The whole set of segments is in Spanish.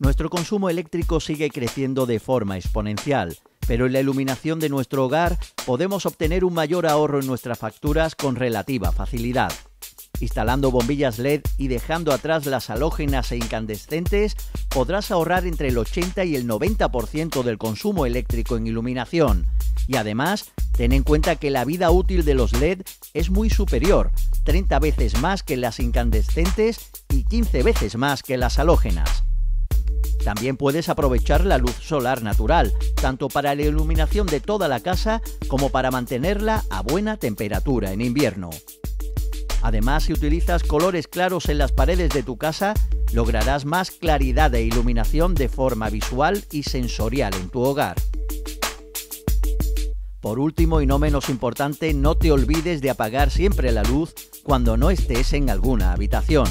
Nuestro consumo eléctrico sigue creciendo de forma exponencial, pero en la iluminación de nuestro hogar podemos obtener un mayor ahorro en nuestras facturas con relativa facilidad. Instalando bombillas LED y dejando atrás las halógenas e incandescentes, podrás ahorrar entre el 80 y el 90% del consumo eléctrico en iluminación. Y además, ten en cuenta que la vida útil de los LED es muy superior, 30 veces más que las incandescentes y 15 veces más que las halógenas. También puedes aprovechar la luz solar natural, tanto para la iluminación de toda la casa como para mantenerla a buena temperatura en invierno. Además, si utilizas colores claros en las paredes de tu casa, lograrás más claridad e iluminación de forma visual y sensorial en tu hogar. Por último y no menos importante, no te olvides de apagar siempre la luz cuando no estés en alguna habitación.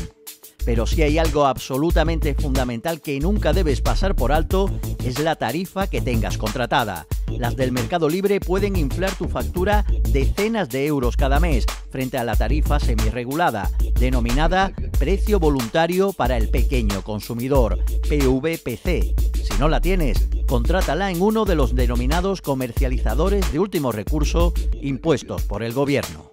Pero si hay algo absolutamente fundamental que nunca debes pasar por alto, es la tarifa que tengas contratada. Las del Mercado Libre pueden inflar tu factura decenas de euros cada mes frente a la tarifa semirregulada, denominada Precio Voluntario para el Pequeño Consumidor, PVPC. Si no la tienes, contrátala en uno de los denominados comercializadores de último recurso impuestos por el Gobierno.